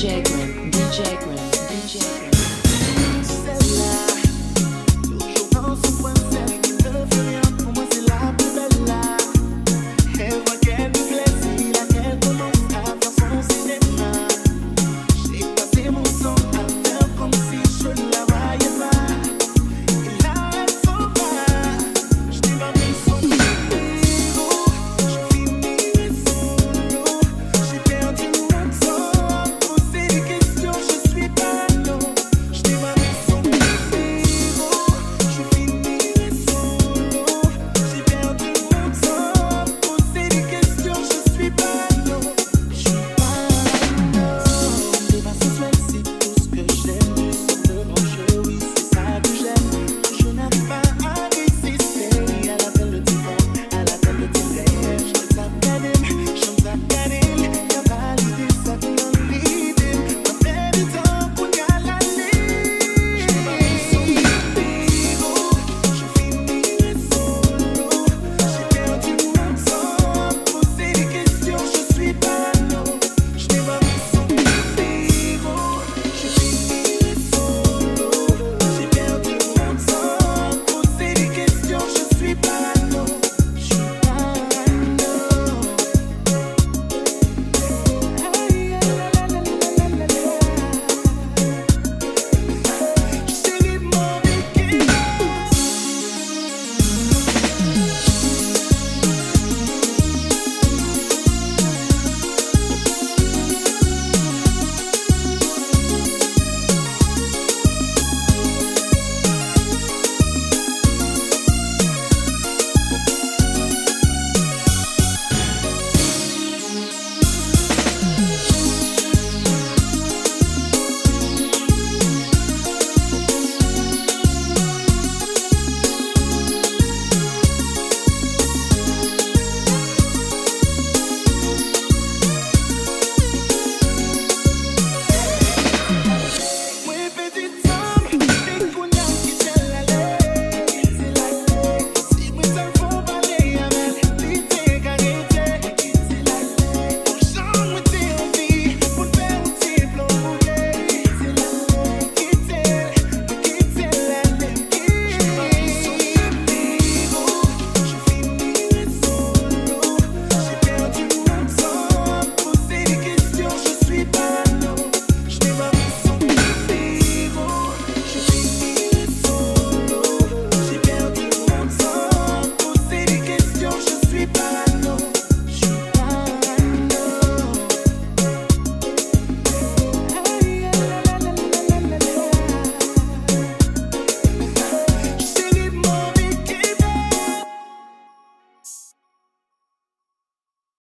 DJ Grim, DJ Grim, DJ Grim.